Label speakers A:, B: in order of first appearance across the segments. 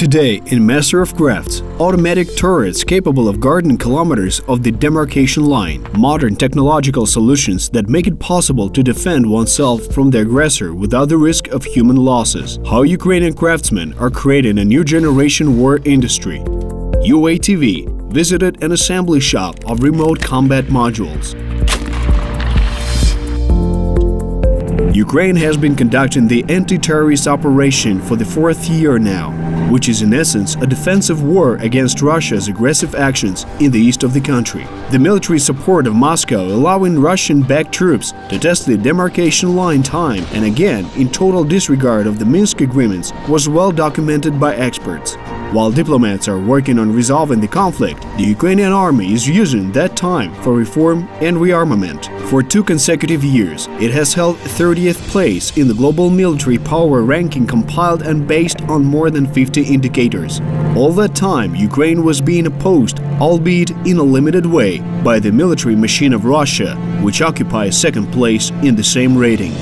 A: Today, in Master of Crafts, automatic turrets capable of guarding kilometers of the demarcation line, modern technological solutions that make it possible to defend oneself from the aggressor without the risk of human losses. How Ukrainian craftsmen are creating a new generation war industry. UATV visited an assembly shop of remote combat modules. Ukraine has been conducting the anti-terrorist operation for the fourth year now, which is in essence a defensive war against Russia's aggressive actions in the east of the country. The military support of Moscow allowing Russian-backed troops to test the demarcation line time and again in total disregard of the Minsk agreements was well documented by experts. While diplomats are working on resolving the conflict, the Ukrainian army is using that time for reform and rearmament. For two consecutive years, it has held 30th place in the global military power ranking compiled and based on more than 50 indicators. All that time, Ukraine was being opposed, albeit in a limited way, by the military machine of Russia, which occupies second place in the same rating.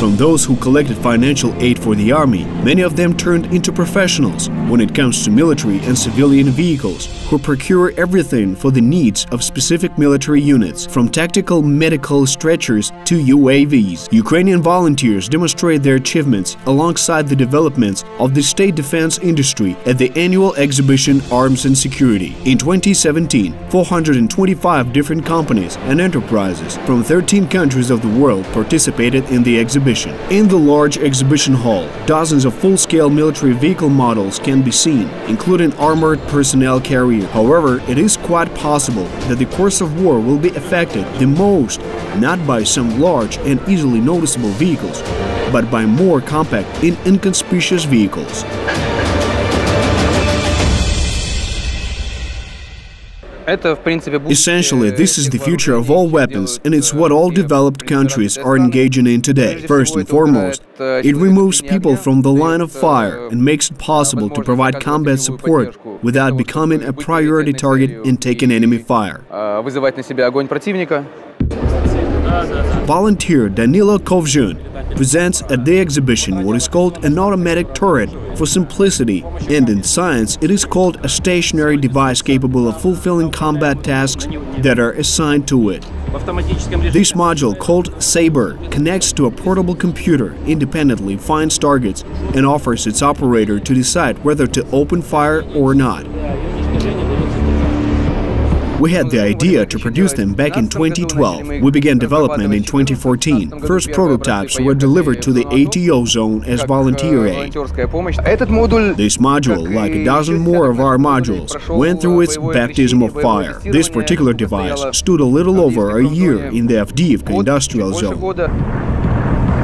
A: From those who collected financial aid for the army, many of them turned into professionals when it comes to military and civilian vehicles, who procure everything for the needs of specific military units, from tactical medical stretchers to UAVs. Ukrainian volunteers demonstrate their achievements alongside the developments of the state defense industry at the annual exhibition Arms and Security. In 2017, 425 different companies and enterprises from 13 countries of the world participated in the exhibition. In the large exhibition hall, dozens of full-scale military vehicle models can be seen, including armored personnel carrier. However, it is quite possible that the course of war will be affected the most not by some large and easily noticeable vehicles, but by more compact and inconspicuous vehicles. Essentially, this is the future of all weapons, and it's what all developed countries are engaging in today. First and foremost, it removes people from the line of fire and makes it possible to provide combat support without becoming a priority target in taking enemy fire. Volunteer Danilo Kovzhun presents at the exhibition what is called an automatic turret for simplicity, and in science it is called a stationary device capable of fulfilling combat tasks that are assigned to it. This module, called Saber, connects to a portable computer, independently finds targets, and offers its operator to decide whether to open fire or not. We had the idea to produce them back in 2012. We began development in 2014. First prototypes were delivered to the ATO zone as volunteer aid. This module, like a dozen more of our modules, went through its baptism of fire. This particular device stood a little over a year in the Avdiivka industrial zone.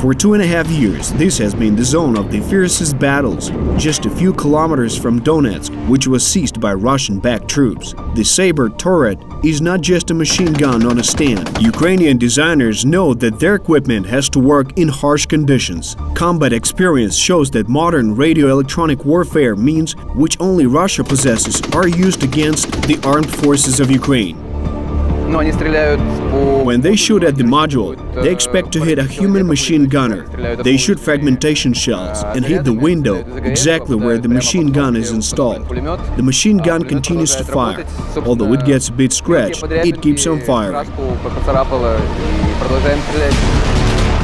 A: For two and a half years, this has been the zone of the fiercest battles, just a few kilometers from Donetsk, which was seized by Russian-backed troops. The Saber turret is not just a machine gun on a stand. Ukrainian designers know that their equipment has to work in harsh conditions. Combat experience shows that modern radio-electronic warfare means which only Russia possesses are used against the armed forces of Ukraine. When they shoot at the module, they expect to hit a human machine gunner. They shoot fragmentation shells and hit the window exactly where the machine gun is installed. The machine gun continues to fire. Although it gets a bit scratched, it keeps on firing.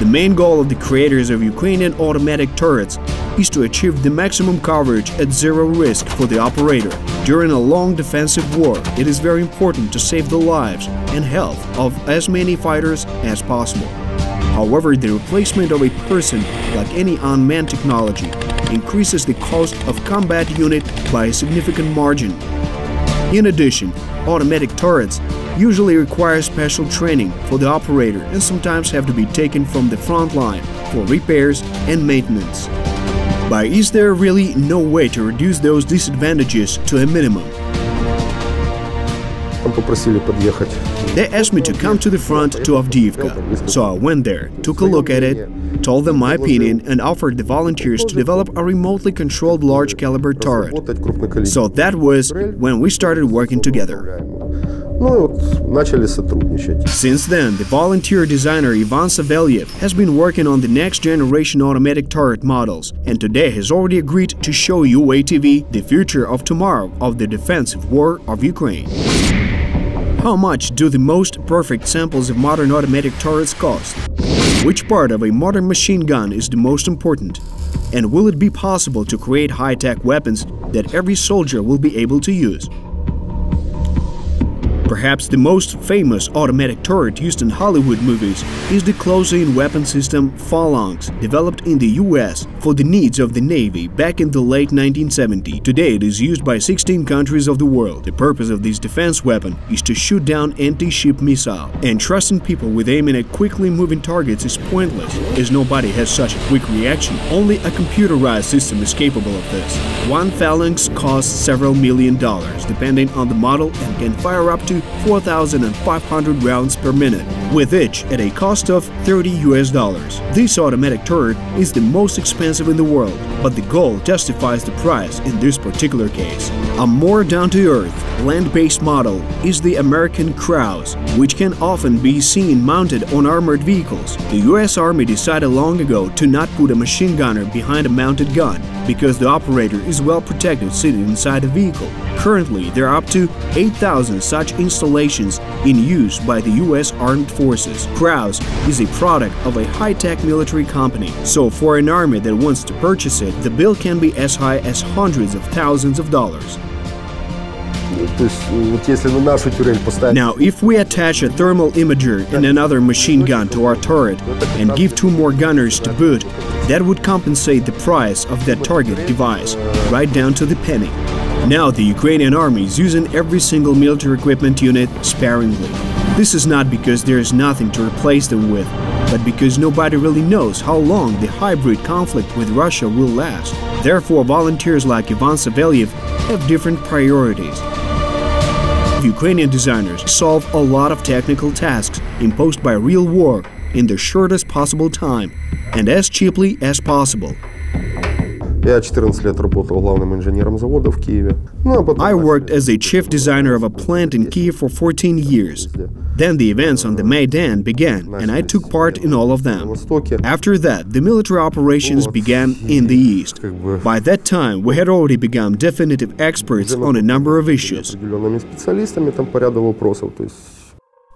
A: The main goal of the creators of Ukrainian automatic turrets is to achieve the maximum coverage at zero risk for the operator. During a long defensive war, it is very important to save the lives and health of as many fighters as possible. However, the replacement of a person, like any unmanned technology, increases the cost of combat unit by a significant margin. In addition, automatic turrets usually require special training for the operator and sometimes have to be taken from the front line for repairs and maintenance. But is there really no way to reduce those disadvantages to a minimum? They asked me to come to the front to Avdiivka, so I went there, took a look at it, told them my opinion and offered the volunteers to develop a remotely controlled large caliber turret. So that was when we started working together.
B: Ну и вот начали сотрудничать.
A: Since then, the volunteer designer Ivan Savelyev has been working on the next generation automatic turret models and today has already agreed to show UATV the future of tomorrow of the defensive war of Ukraine. How much do the most perfect samples of modern automatic turrets cost? Which part of a modern machine gun is the most important? And will it be possible to create high-tech weapons that every soldier will be able to use? Perhaps the most famous automatic turret used in Hollywood movies is the close-in weapon system Phalanx, developed in the US for the needs of the Navy back in the late 1970s. Today it is used by 16 countries of the world. The purpose of this defense weapon is to shoot down anti-ship missile, and trusting people with aiming at quickly moving targets is pointless, as nobody has such a quick reaction. Only a computerized system is capable of this. One Phalanx costs several million dollars, depending on the model, and can fire up to 4,500 rounds per minute, with each at a cost of 30 US dollars. This automatic turret is the most expensive in the world, but the goal justifies the price in this particular case. A more down-to-earth, land-based model is the American CROWS, which can often be seen mounted on armored vehicles. The US Army decided long ago to not put a machine gunner behind a mounted gun because the operator is well protected sitting inside the vehicle. Currently, there are up to 8,000 such installations in use by the U.S. Armed Forces. CROWS is a product of a high-tech military company, so for an army that wants to purchase it, the bill can be as high as hundreds of thousands of dollars. Now, if we attach a thermal imager and another machine gun to our turret and give two more gunners to boot, that would compensate the price of that target device, right down to the penny. Now the Ukrainian army is using every single military equipment unit sparingly. This is not because there is nothing to replace them with, but because nobody really knows how long the hybrid conflict with Russia will last. Therefore, volunteers like Ivan Savelyev have different priorities. Ukrainian designers solve a lot of technical tasks imposed by real war in the shortest possible time and as cheaply as possible.
B: Я 14 лет работал главным инженером завода в Киеве. Ну, а потом
A: I
B: начали-
A: worked as a chief designer of a plant in Kiev for 14 years. Then the events on the Maidan began, and I took part in all of
B: На
A: them.
B: Востоке.
A: After that, the military operations began in the east.
B: Как бы
A: By that time, we had already become definitive experts on a number of issues.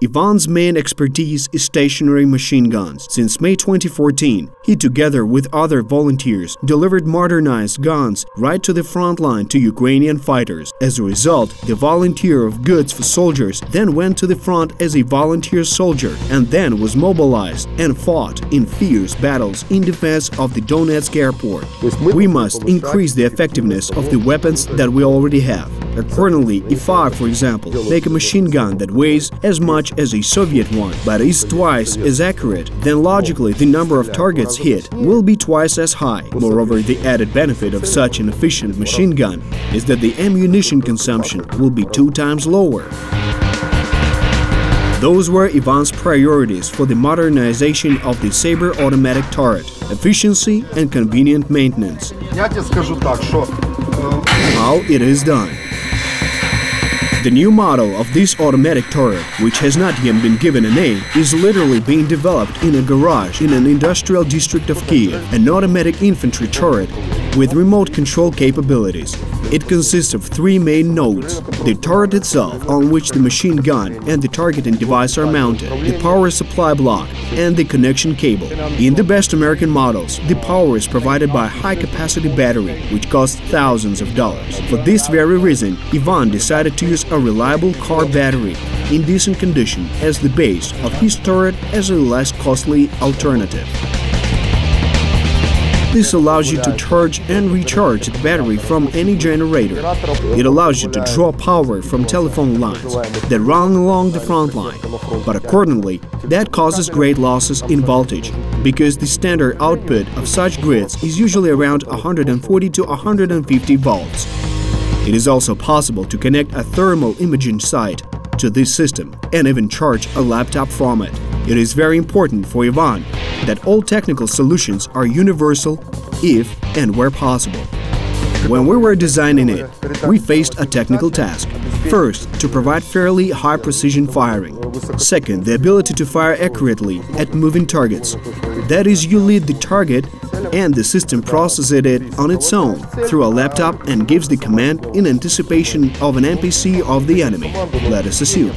A: Ivan's main expertise is stationary machine guns. Since May 2014, he, together with other volunteers, delivered modernized guns right to the front line to Ukrainian fighters. As a result, the volunteer of goods for soldiers then went to the front as a volunteer soldier and then was mobilized and fought in fierce battles in defense of the Donetsk airport. We must increase the effectiveness of the weapons that we already have. Accordingly, if I, for example, make a machine gun that weighs as much much as a Soviet one, but is twice as accurate, then logically the number of targets hit will be twice as high. Moreover, the added benefit of such an efficient machine gun is that the ammunition consumption will be two times lower. Those were Ivan's priorities for the modernization of the Sabre automatic turret – efficiency and convenient maintenance. How it is done. The new model of this automatic turret, which has not yet been given a name, is literally being developed in a garage in an industrial district of Kiev, an automatic infantry turret with remote control capabilities. It consists of three main nodes the turret itself, on which the machine gun and the targeting device are mounted, the power supply block, and the connection cable. In the best American models, the power is provided by a high capacity battery, which costs thousands of dollars. For this very reason, Ivan decided to use a reliable car battery in decent condition as the base of his turret as a less costly alternative. This allows you to charge and recharge the battery from any generator. It allows you to draw power from telephone lines that run along the front line. But accordingly, that causes great losses in voltage because the standard output of such grids is usually around 140 to 150 volts. It is also possible to connect a thermal imaging sight to this system and even charge a laptop from it. It is very important for Ivan that all technical solutions are universal if and where possible. When we were designing it, we faced a technical task. First, to provide fairly high precision firing. Second, the ability to fire accurately at moving targets. That is, you lead the target and the system processes it on its own through a laptop and gives the command in anticipation of an NPC of the enemy, let us assume.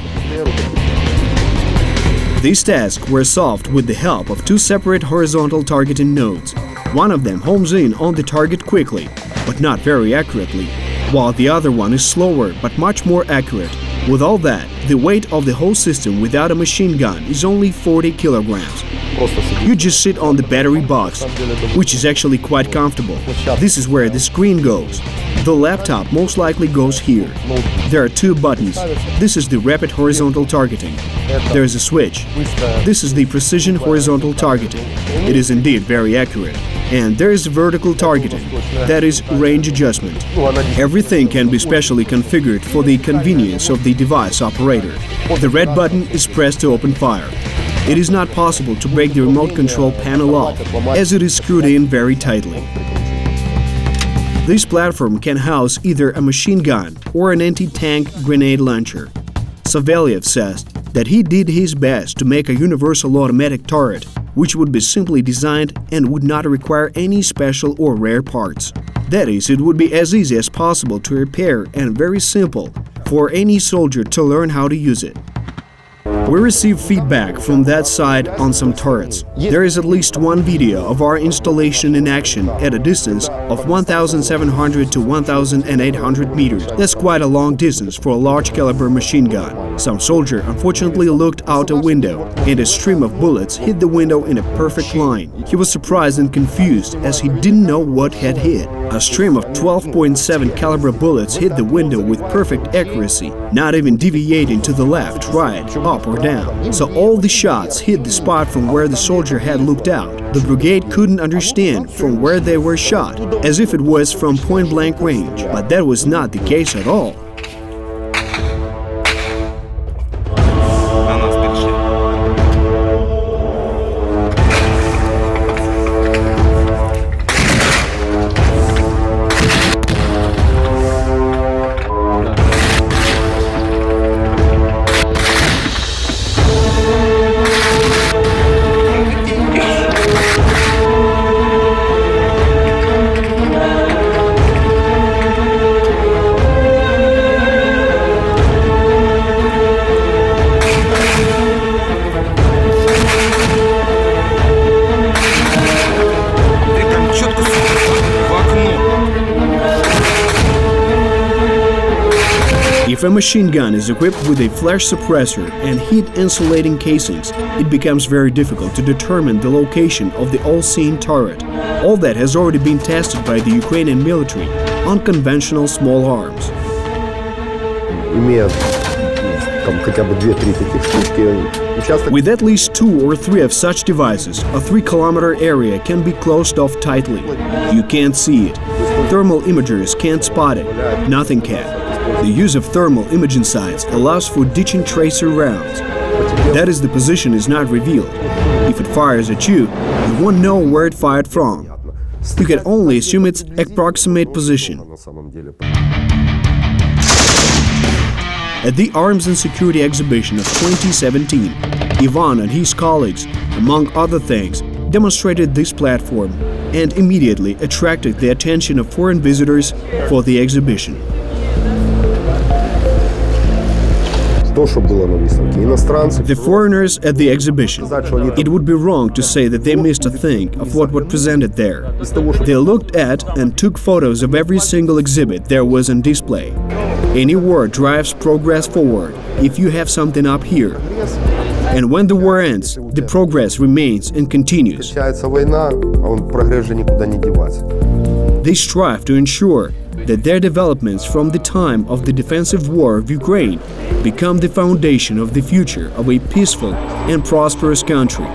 A: These tasks were solved with the help of two separate horizontal targeting nodes. One of them homes in on the target quickly, but not very accurately, while the other one is slower but much more accurate. With all that, the weight of the whole system without a machine gun is only 40 kilograms. You just sit on the battery box, which is actually quite comfortable. This is where the screen goes. The laptop most likely goes here. There are two buttons. This is the rapid horizontal targeting. There is a switch. This is the precision horizontal targeting. It is indeed very accurate. And there is vertical targeting, that is range adjustment. Everything can be specially configured for the convenience of the device operator. The red button is pressed to open fire. It is not possible to break the remote control panel off, as it is screwed in very tightly. This platform can house either a machine gun or an anti-tank grenade launcher. Savelyev says that he did his best to make a universal automatic turret, which would be simply designed and would not require any special or rare parts. That is, it would be as easy as possible to repair and very simple for any soldier to learn how to use it. We received feedback from that side on some turrets. There is at least one video of our installation in action at a distance of 1,700 to 1,800 meters. That's quite a long distance for a large caliber machine gun. Some soldier unfortunately looked out a window, and a stream of bullets hit the window in a perfect line. He was surprised and confused as he didn't know what had hit. A stream of 12.7 caliber bullets hit the window with perfect accuracy, not even deviating to the left, right, up or down. So all the shots hit the spot from where the soldier had looked out. The brigade couldn't understand from where they were shot, as if it was from point-blank range. But that was not the case at all. If a machine gun is equipped with a flash suppressor and heat-insulating casings, it becomes very difficult to determine the location of the all-seeing turret. All that has already been tested by the Ukrainian military on conventional small arms. With at least two or three of such devices, a three-kilometer area can be closed off tightly. You can't see it. Thermal imagers can't spot it. Nothing can. The use of thermal imaging sights allows for ditching tracer rounds. That is, the position is not revealed. If it fires at you, you won't know where it fired from. You can only assume its approximate position. At the Arms and Security Exhibition of 2017, Ivan and his colleagues, among other things, demonstrated this platform and immediately attracted the attention of foreign visitors for the exhibition. The foreigners at the exhibition. It would be wrong to say that they missed a thing of what was presented there. They looked at and took photos of every single exhibit there was on display. Any war drives progress forward if you have something up here. And when the war ends, the progress remains and continues. They strive to ensure that their developments from the time of the defensive war of Ukraine become the foundation of the future of a peaceful and prosperous country.